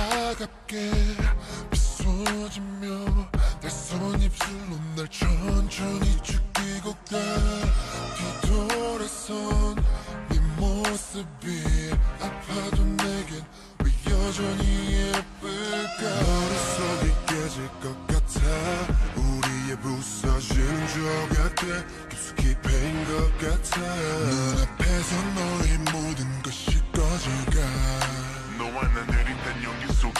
차갑게 비소지며 따스러운 입술로 날 천천히 죽이고 가. 뒤돌아선 네 모습이 아파도 내겐 왜 여전히 예쁠까? 머릿속이 깨질 것 같아. 우리의 부서지는 조각들 깊숙이 패인 것 같아 연기 속에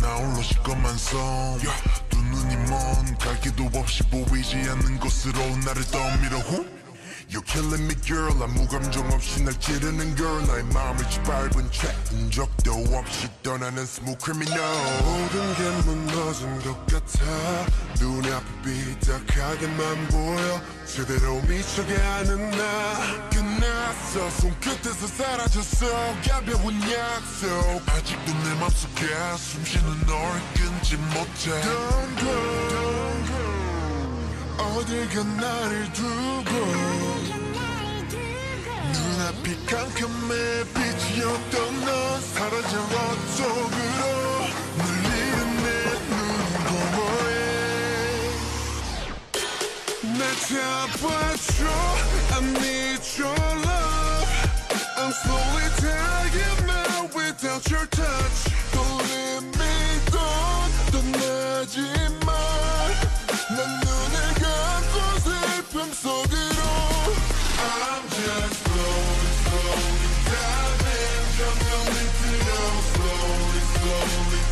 나 홀로 시꺼먼 섬두 눈이 먼 갈기도 없이 보이지 않는 곳으로 나를 떠밀어 후 You're killing me girl. 난 무감정 없이 날 찌르는 girl. 나의 마음을 짓밟은 채은 적도 없이 떠나는 smooth criminal. 모든 게 무너진 것 같아. 눈이 앞이 삐딱하게만 보여. 제대로 미쳐가 않은 나. 끝났어. 손끝에서 사라졌어. 가벼운 약속. 아직도 내 맘속에 숨쉬는 널 끊지 못해. Don't. 어딜 가 나를 두고 눈앞이 깜깜해 빛이 없던 넌 사라져 어쪽으로 물리는 내 눈공허에 날 잡아줘 I need your love I'm slowly dying now without your touch Believe me don't 떠나지 마 마